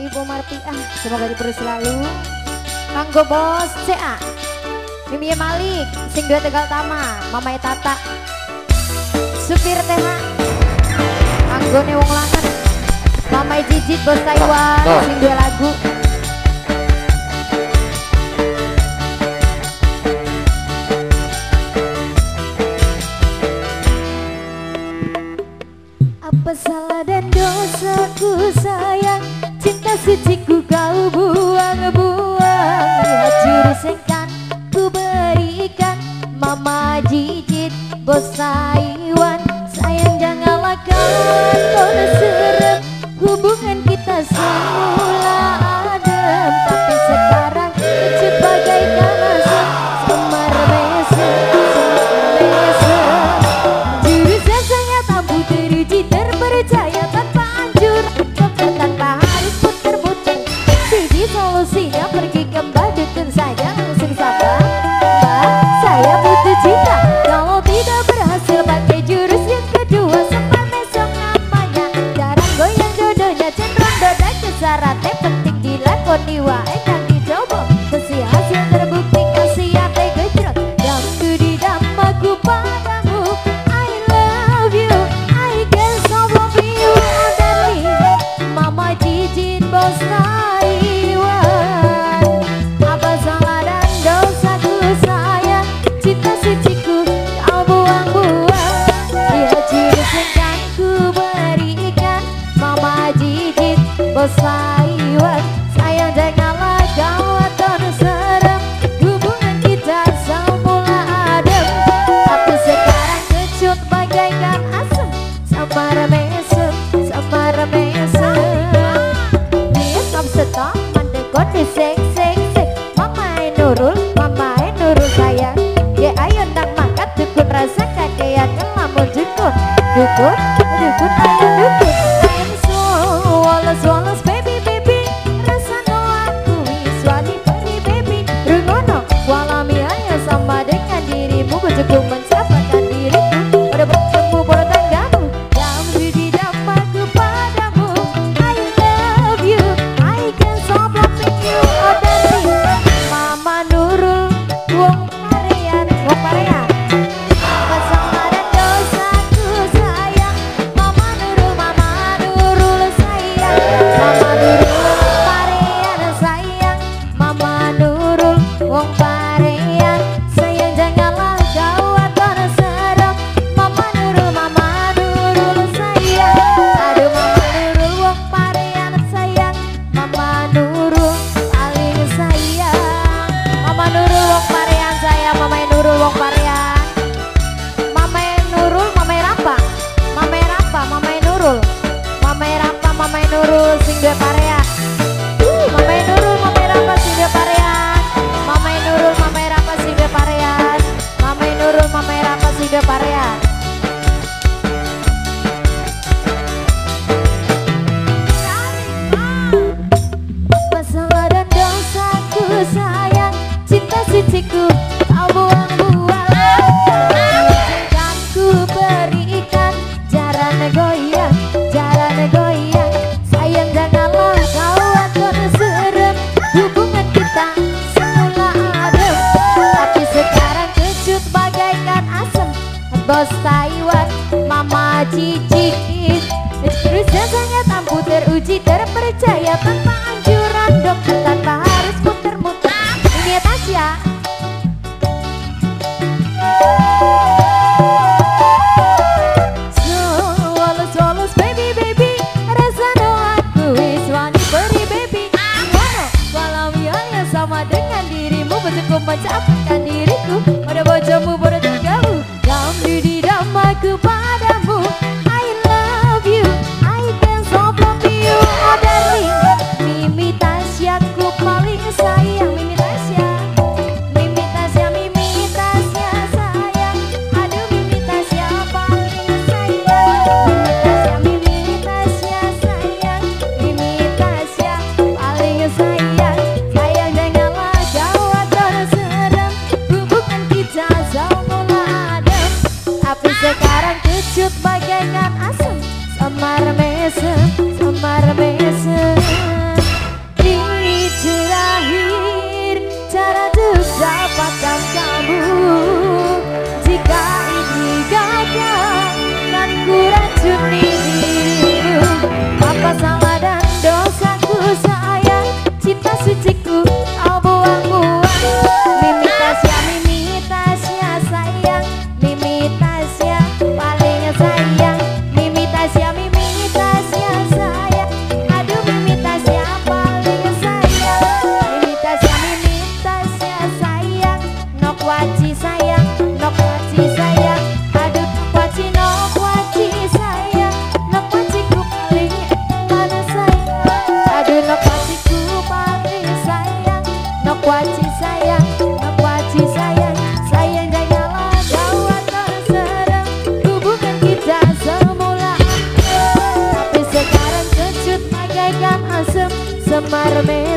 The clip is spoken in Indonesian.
Ibu Martiah semoga diperus selalu. Kanggo bos CA ah. Mimi ya Malik sing dua Tegal Tama Mamai Tata supir TH Kanggo wong lanang. Mamai Jijit bos Taiwan nah, nah. sing dua lagu. cinta cikgu, kau buang-buang. Lihat jurus yang kon iwake 구독 Surya Parea Masalah dan dosaku sayang Cinta suciku kau buang bos Taiwan Mama Cici, Terus jasanya tampu teruji terpercaya Tanpa anjuran dokter tanpa harus muter-muter. Ini Tasya. Sama dengan dirimu bersekung kepada Semar mesem semar mesem ini terakhir cara untuk dapatkan kamu. Jika ini gagal kan ku racuni dirimu. Apa salah? amarme.